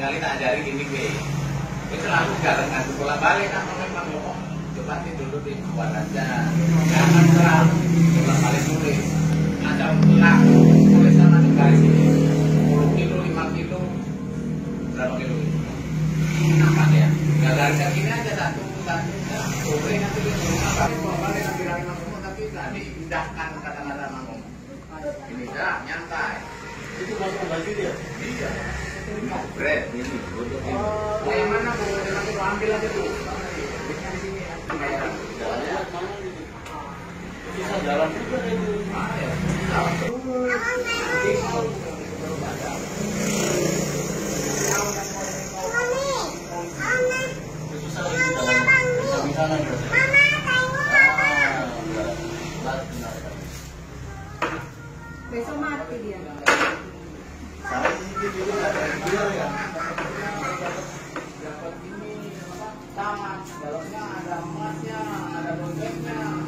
orangnya. kali tak ajari gini be ini selalu jalan ngadu bola balik kan memang ngomong. Coba dulu di buat aja. Jangan selalu bola balik tulis ada pelak tulis sama di garis ini 10 kilo 5 kilo. Berapa kilo? Apa ya? Ya garis yang ini aja satu satu sore nanti di rumah balik bola balik nanti lagi ngomong tapi tidak diindahkan kata-kata ngomong ini dah nyantai itu buat pembagian dia? Iya. Kampret ini. Oh, yang mana bu? Nanti aku ambil aja bu. Bisa jalan juga itu. Mama, Mama. Besok mati dia dalamnya ada emasnya, ada dompetnya.